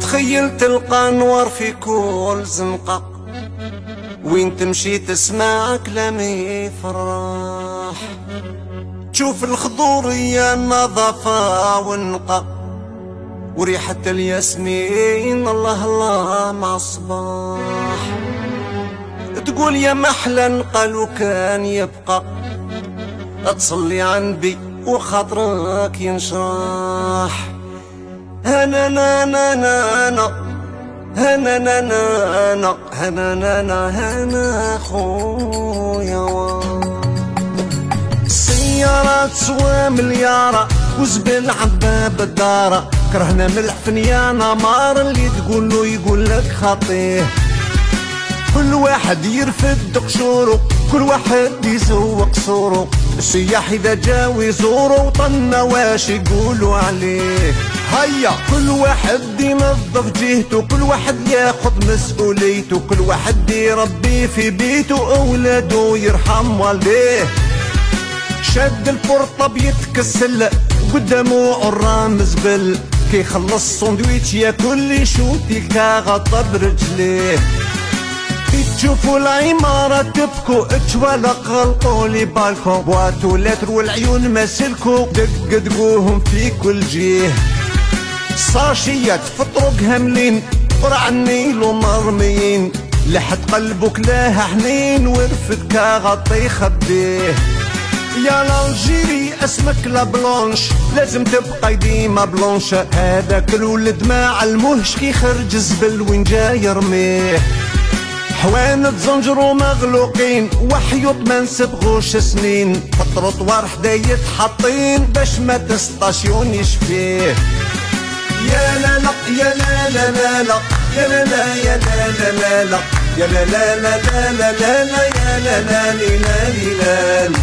تخيل تلقى نور في كل زنقة وين تمشي تسمع كلامي فرح. تشوف الخضورية النظافة والنقا وريحة الياسمين الله الله مع الصباح تقول يا محلى نقالو كان يبقى تصلي عندي وخاطرك ينشرح. هنا نا نا نا نا. هنا نا نا نا. هنا نا نا هنا خويا السيارة تسوى مليارة وزبل عباب الدارة كرهنا ملح فنيانا مار اللي تقول له يقول لك خطيه. كل واحد يرفد قشورو كل واحد يزوق صورو السياح إذا جاو يزورو طنا واش يقولوا عليه؟ هيا! كل واحد ينظف جهته كل واحد ياخذ مسؤوليته كل واحد يربي في بيته أولاده يرحم والديه. شد الفرطة بيتكسل قدامه الرام زبل. كي يخلص سندويتش ياكل يشوتي كاغطى برجليه تشوفوا العمارة تبكوا اتشوالق غلقوا لي بالكم. بواتو لتر والعيون ما سلكوا دق دقوهم في كل جيه. صاشيات في طرق هملين. قرع النيل ومرميين. لحد قلبك لها حنين ورفد كاغطي خبيه يا الجيري اسمك لا بلونش. لازم تبقى ديما بلونش هذاك الولد ما علموهش كي خرج الزبل وين جاي يرميه. حوانت زنجرو مغلوقين وحيوط ما نسبغوش سنين فالطروطوار حدا يتحطين باش ما تستاشيون يشفيه يا لا لا يا لا لا لا لا يا لا لا يا لا لا لا لا يا لا لا لا لا لا لا لا يا لا لا لا لا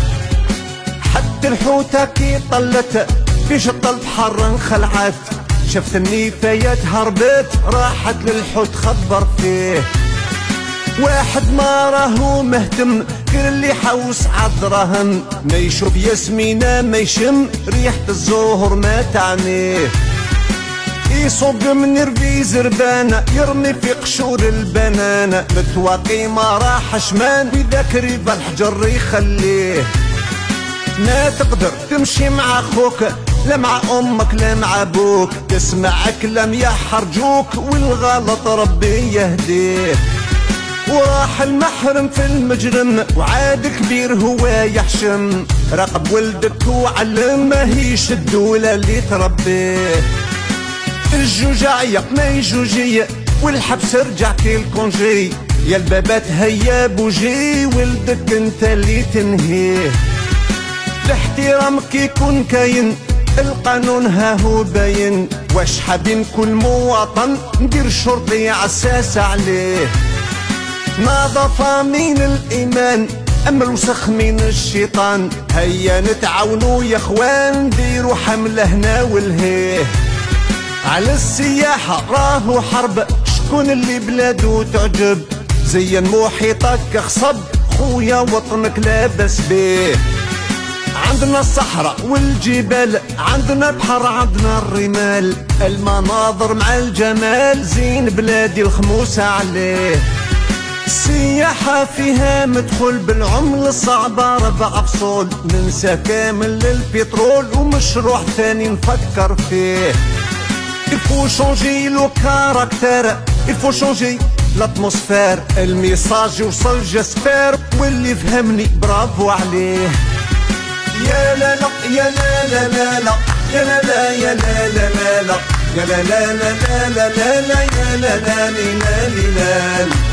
حتى الحوتة كي طلت في شط البحر انخلعت شفت النفايات هربت راحت للحوت خبر فيه واحد ما راهو مهتم غير اللي حوس عالدراهم ما يشوف ياسمينة ما يشم ريحة الزهر ما تعنيه. يصب من ربي زربانة يرمي في قشور البنانة متواقي ما راح شمان بذاك ريبا الحجر يخليه. ما تقدر تمشي مع خوك لا مع أمك لا مع أبوك. تسمع كلام يحرجوك والغلط ربي يهديه. وراح المحرم في المجرم وعاد كبير هو يحشم. راقب ولدك وعلمه يشد ولا اللي تربيه الجوجاية ما يجوجية والحبس رجع كي الكونجي يا البابات هيا بوجي ولدك انت اللي تنهيه الاحترام كي يكون كاين القانون ها هو باين. واش حابين كل مواطن ندير شرطي عساس عليه. نظافة من الإيمان؟ أما الوسخ من الشيطان؟ هيا نتعاونوا يا إخوان نديروا حملة هنا والهيه. على السياحة راهو حرب شكون اللي بلادو تعجب؟ زين محيطك خصب خويا وطنك لاباس بيه عندنا الصحراء والجبال عندنا بحر عندنا الرمال. المناظر مع الجمال زين بلادي الخموسة عليه. السياحة فيها مدخل بالعملة الصعبة ربع فصول ننسى كامل البترول ومشروع ثاني نفكر فيه changer le caractère Il faut changer l'atmosphère الميساج يوصل جسبير واللي فهمني برافو عليه يا لا لا يا لا لا لا لا يا لا لا يا لا لا لا لا يا لا لا لا لا لا لا يا لا لا لا لا لا